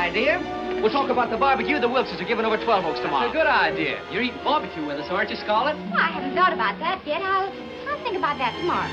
idea. We'll talk about the barbecue the Wilkses are giving over 12 Oaks tomorrow. That's a good idea. You're eating barbecue with us, aren't you, Scarlett? Well, I haven't thought about that yet. I'll, I'll think about that tomorrow.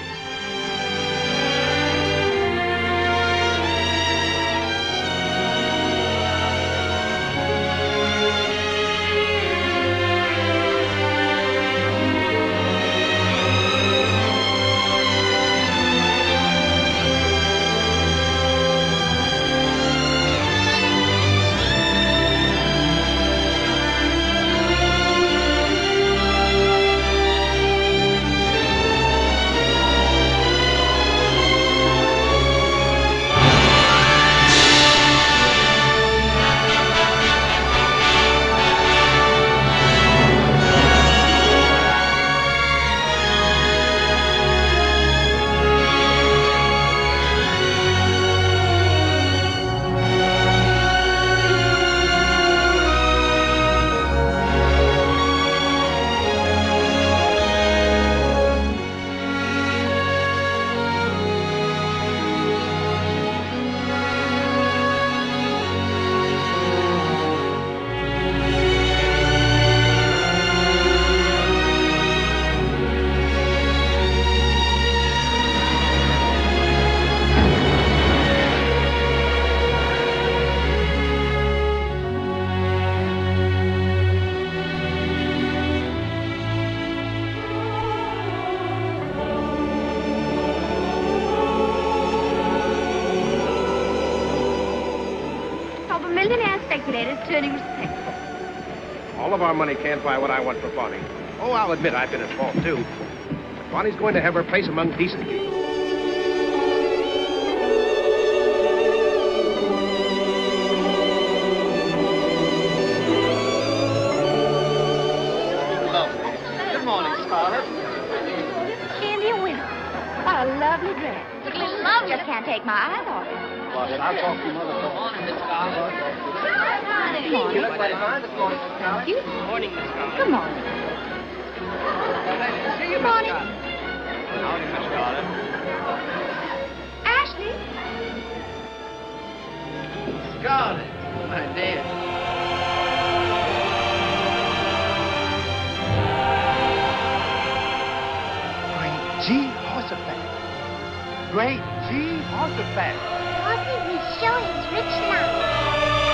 Of millionaire speculators turning respectable. All of our money can't buy what I want for Bonnie. Oh, I'll admit I've been at fault, too. But Bonnie's going to have her place among decent people. Can't take my eyes off it. I'll talk to your mother. Good morning, Miss Scarlett. Good morning. You look very fine this morning, Miss Scarlett. You? Good morning, Miss Scarlett. Good morning. Nice to see you, Good Miss morning. Scarlett. Howdy, Miss Scarlett. Ashley? Scarlett, my dear. Great G Horsefat. Great G Horsefat. Horsey will show his rich life.